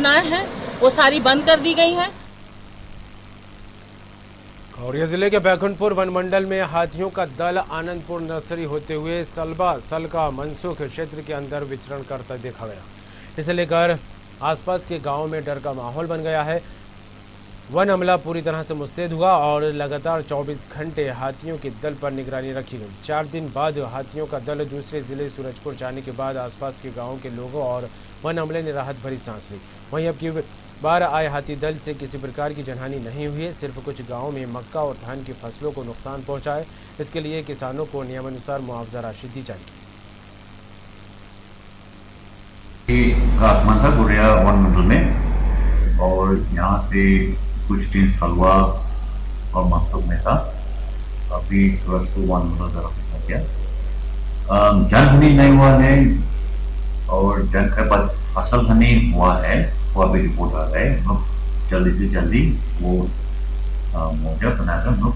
योजनाएँ हैं, वो सारी बंद कर दी गई हैं। खगड़िया ज़िले के बैकुंठपुर वनमंडल में हाथियों का दल आनंदपुर नर्सरी होते हुए सलबा, सलका, मनसुख क्षेत्र के अंदर विचरण करता देखा गया। इसे लेकर आसपास के गाँव में डर का माहौल बन गया है। वन अमला पूरी तरह से मुस्तैद हुआ और लगातार 24 घंटे हाथियों के दल पर निगरानी रखी गई। चार दिन बाद हाथियों का दल दूसरे ज़िले सूरजपुर जाने के बाद आसपास के गाँवों के लोगों और वन अमले ने राहत भरी सांस ली। वहीं अब की बार आए हाथी दल से किसी प्रकार की जनहानि नहीं हुई है सिर्फ़ कुछ गाँव में मक्का और धान की फ़सलों को नुकसान पहुँचा है इसके लिए किसानों को नियमानुसार मुआवजा राशि दी जाएगी। था गुड़िया वन मंडल में और यहाँ से कुछ दिन सलवा और मनसुख में था अभी को वन पहुँच गया जनहानि नहीं हुआ है, और जन बाद फ़सल हानि हुआ है, वो अभी रिपोर्ट आ रहा है। हम लोग जल्दी से जल्दी वो मुआवजा बनाकर हम लोग